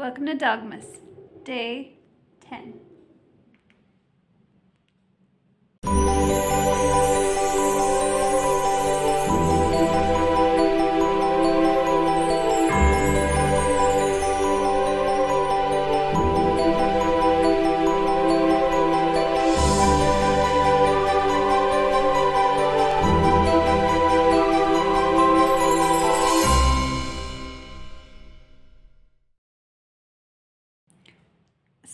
Welcome to Dogmas, day 10.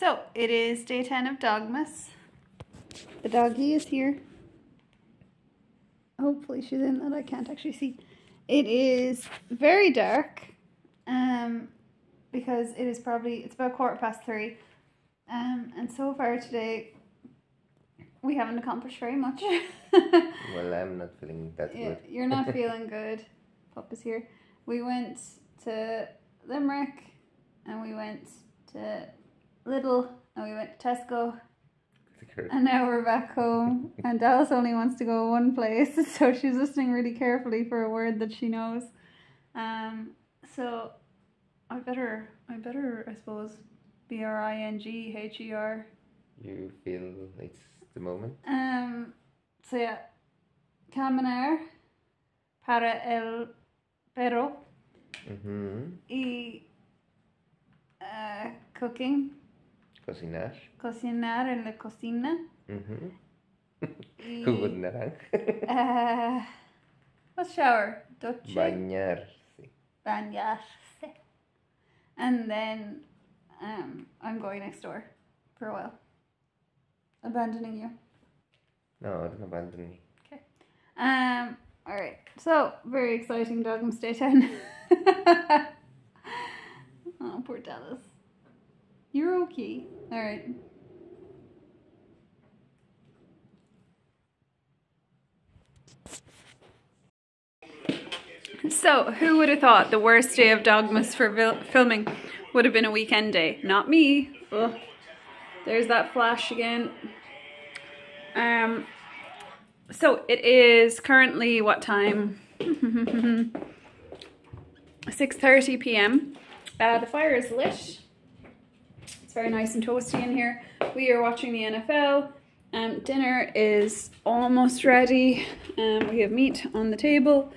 So, it is day 10 of Dogmas. The doggy is here. Hopefully she's in that I can't actually see. It is very dark um, because it is probably, it's about quarter past three. Um, and so far today, we haven't accomplished very much. Well, I'm not feeling that Yeah, good. you're not feeling good. Pup is here. We went to Limerick and we went to Lidl and we went to Tesco and now we're back home and Dallas only wants to go one place so she's listening really carefully for a word that she knows. Um so I better I better I suppose B R I N G H E R. You feel it's the moment? Um so yeah. Caminar para el perro Mm-hmm. y uh, cooking, Cocinar. cocinar en la cocina Mm-hmm. y Jugo de naranja. uh, what's shower? Duche, Bañarse. bañarse, and then um, I'm going next door for a while, abandoning you. No, I don't abandon me. Okay. Um. All right. So very exciting Dogmas Day Ten. oh, poor Dallas. You're okay. All right. So, who would have thought the worst day of Dogmas for filming would have been a weekend day? Not me. Ugh. There's that flash again. Um, so it is currently what time? 6:30 p.m. Uh, the fire is lit. Very nice and toasty in here. We are watching the NFL. Um, dinner is almost ready. Um, we have meat on the table.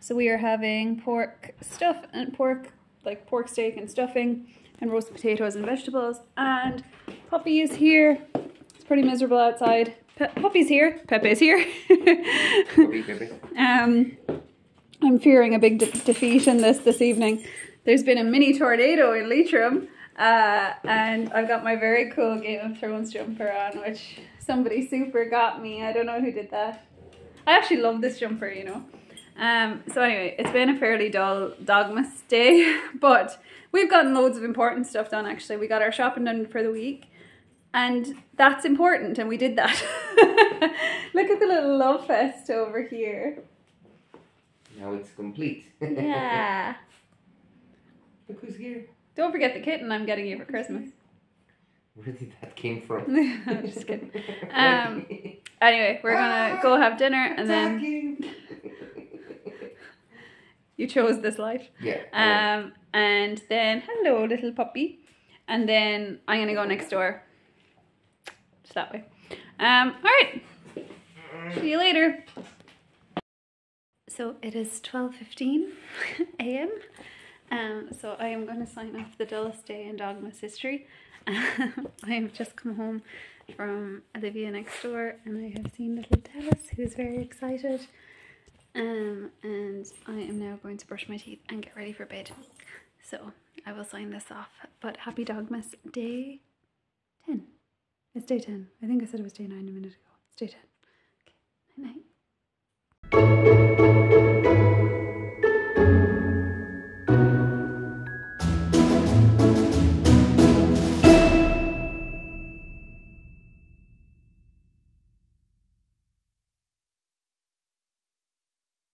So we are having pork stuff and pork, like pork steak and stuffing, and roast potatoes and vegetables. And Puppy is here. It's pretty miserable outside. Pe- Puppy's here. Pepe's here. Um, I'm fearing a big de- defeat in this this evening. There's been a mini tornado in Leitrim, uh, and I've got my very cool Game of Thrones jumper on, which somebody super got me. I don't know who did that. I actually love this jumper, you know. Um, so anyway, it's been a fairly dull Dogmas day, but we've gotten loads of important stuff done. Actually, we got our shopping done for the week, and that's important, and we did that. Look at the little love fest over here. Now it's complete. Yeah. Look who's here. Don't forget the kitten I'm getting you for Christmas. Where did that came from? I'm just kidding. Um, anyway, we're gonna go have dinner, and then Attacking. you chose this life. yeah. Um, and then hello, little puppy, and then I'm gonna go next door. Just that way. Um, all right. See you later. So it is twelve fifteen a.m. Um, so I am going to sign off the dullest day in Dogmas history. I have just come home from Olivia next door, and I have seen little Dallas, who's very excited. Um, and I am now going to brush my teeth and get ready for bed. So I will sign this off. But happy Dogmas Day 10. It's day 10. I think I said it was day 9 a minute ago. It's day 10.